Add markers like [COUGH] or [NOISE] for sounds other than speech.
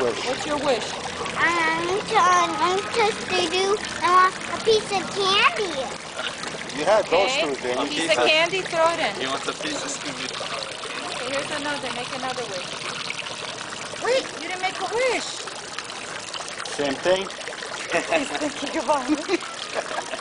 wish? What's your wish? I want to, I'm to do, I want a piece of candy. You had those Okay. two, didn't you? piece of candy, throw it in. He wants a piece of Scooby. Okay, here's another. Make another wish. Wait, you didn't make a wish. Same thing? [LAUGHS] He's thinking about me. [LAUGHS]